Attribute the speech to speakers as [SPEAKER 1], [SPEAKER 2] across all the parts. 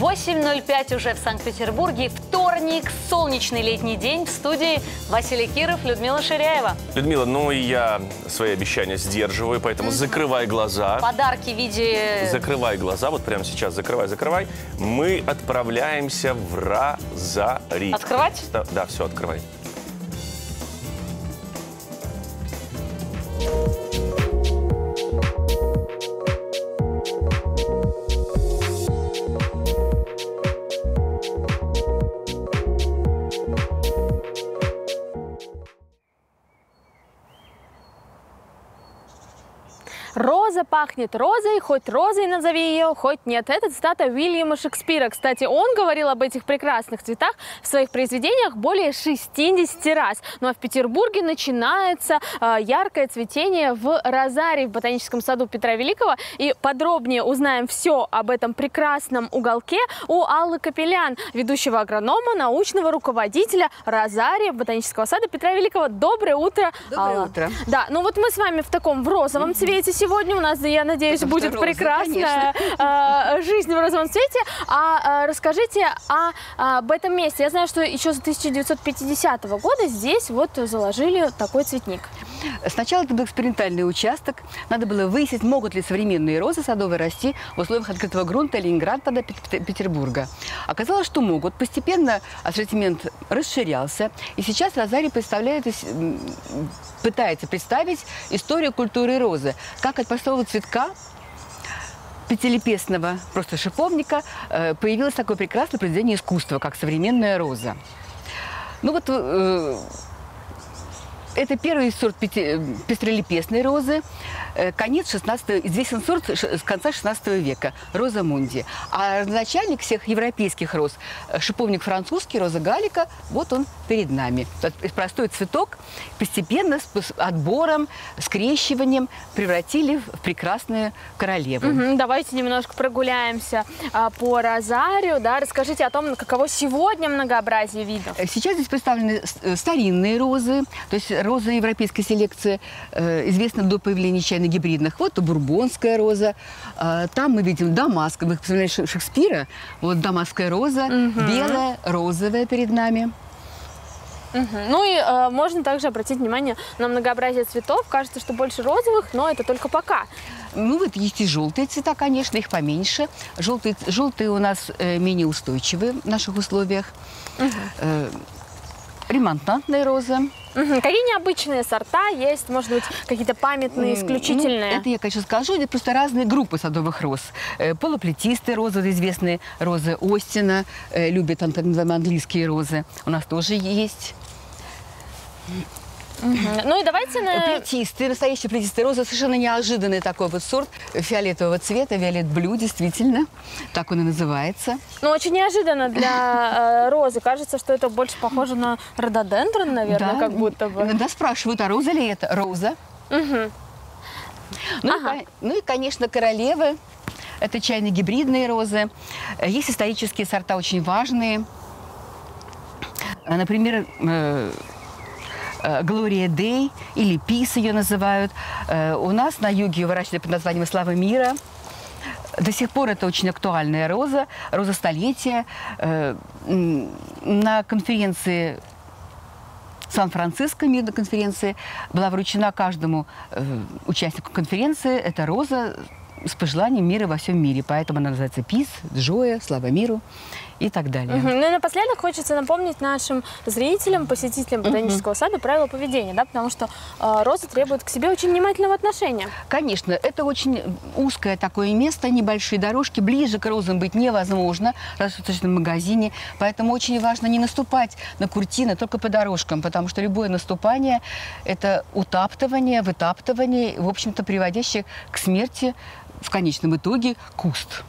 [SPEAKER 1] 8.05 уже в Санкт-Петербурге. Вторник, солнечный летний день. В студии Василий Киров, Людмила Ширяева.
[SPEAKER 2] Людмила, ну и я свои обещания сдерживаю, поэтому закрывай глаза.
[SPEAKER 1] Подарки в виде...
[SPEAKER 2] Закрывай глаза, вот прямо сейчас закрывай, закрывай. Мы отправляемся в Разари.
[SPEAKER 1] Открывать?
[SPEAKER 2] Да, да, все, открывай.
[SPEAKER 3] Роза пахнет розой, хоть розой назови ее, хоть нет. Это цитата Уильяма Шекспира. Кстати, он говорил об этих прекрасных цветах в своих произведениях более 60 раз. Ну а в Петербурге начинается э, яркое цветение в Розаре в ботаническом саду Петра Великого. И подробнее узнаем все об этом прекрасном уголке у Аллы Капелян, ведущего агронома, научного руководителя Розария ботанического сада Петра Великого. Доброе утро,
[SPEAKER 4] Доброе
[SPEAKER 3] Алла.
[SPEAKER 4] утро.
[SPEAKER 3] Да, ну вот мы с вами в таком в розовом цвете сегодня. У нас, я надеюсь,
[SPEAKER 4] Потому
[SPEAKER 3] будет
[SPEAKER 4] роза,
[SPEAKER 3] прекрасная э, жизнь в розовом цвете. А э, расскажите о, об этом месте. Я знаю, что еще с 1950 года здесь вот заложили такой цветник.
[SPEAKER 4] Сначала это был экспериментальный участок. Надо было выяснить, могут ли современные розы садовые расти в условиях открытого грунта Ленинграда, тогда Пет- Петербурга. Оказалось, что могут. Постепенно ассортимент расширялся. И сейчас Розарий представляет, пытается представить историю культуры розы. Как от простого цветка пятилепестного просто шиповника э, появилось такое прекрасное произведение искусства, как современная роза. Ну вот э, это первый сорт э, пестролепестной розы. Э, Конец 16 известен сорт с конца 16 века, роза мунди. А начальник всех европейских роз, э, шиповник французский, роза галика, вот он перед нами. Простой цветок постепенно с отбором, скрещиванием превратили в прекрасную королеву.
[SPEAKER 3] Мгм, давайте немножко прогуляемся а, по Розарию. Да? Расскажите о том, каково сегодня многообразие видов.
[SPEAKER 4] Сейчас здесь представлены старинные розы, то есть роза европейской селекции, известна до появления чайно-гибридных. Вот бурбонская роза, там мы видим дамаск, вы представляете Ше- Шекспира, вот дамасская роза, белая, розовая перед нами.
[SPEAKER 3] Мгм. Ну и э, можно также обратить внимание на многообразие цветов. Кажется, что больше розовых, но это только пока.
[SPEAKER 4] Ну, вот есть и желтые цвета, конечно, их поменьше. Желтые, желтые у нас э, менее устойчивы в наших условиях. Э, ремонтантные розы.
[SPEAKER 3] Мгм. Какие необычные сорта есть? Может быть, какие-то памятные, исключительные?
[SPEAKER 4] ну, это я, конечно, скажу. Это просто разные группы садовых роз. Э, Полуплетистые розы, известные розы Остина, э, любят так называемые английские розы. У нас тоже есть.
[SPEAKER 3] Ну и давайте на...
[SPEAKER 4] Плетистые, настоящие плетистые розы. Совершенно неожиданный такой вот сорт фиолетового цвета, виолет блю, действительно. Так он и называется.
[SPEAKER 3] Ну, очень неожиданно для э, розы. Кажется, что это больше похоже на рододендрон, наверное, как будто бы.
[SPEAKER 4] Иногда спрашивают, а роза ли это? Роза. Ну,
[SPEAKER 3] Ага.
[SPEAKER 4] и, кон- ну и, конечно, королевы. Это чайно-гибридные розы. Э, Есть исторические сорта очень важные. Э, Например, э, Глория Дей или Пис ее называют. Э, У нас на юге ее выращивали под названием «Слава мира». До сих пор это очень актуальная роза, роза столетия. Э, На конференции Сан-Франциско мирной конференции была вручена каждому э, участнику конференции эта роза с пожеланием мира во всем мире. Поэтому она называется ПИС, Джоя, Слава миру и так далее.
[SPEAKER 3] Мгм. Ну и напоследок хочется напомнить нашим зрителям, посетителям ботанического сада правила поведения, да, потому что э, розы требуют к себе очень внимательного отношения.
[SPEAKER 4] Конечно, это очень узкое такое место, небольшие дорожки, ближе к розам быть невозможно, точно в магазине. Поэтому очень важно не наступать на куртины только по дорожкам, потому что любое наступание – это утаптывание, вытаптывание, в общем-то, приводящее к смерти в конечном итоге куст.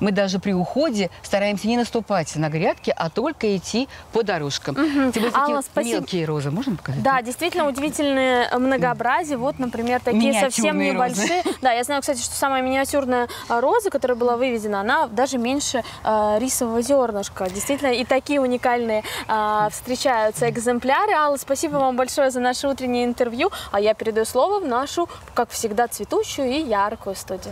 [SPEAKER 4] Мы даже при уходе стараемся не наступать на грядки, а только идти по дорожкам. Тем более такие
[SPEAKER 3] Алла, спасибо.
[SPEAKER 4] мелкие розы. Можно показать?
[SPEAKER 3] Да, действительно удивительное многообразие. Вот, например, такие совсем небольшие. Да, я знаю, кстати, что самая миниатюрная э, роза, которая была выведена, она даже меньше э, рисового зернышка. Действительно, и такие уникальные э, встречаются экземпляры. Алла, спасибо вам большое за наше утреннее интервью. А я передаю слово в нашу, как всегда, цветущую и яркую студию.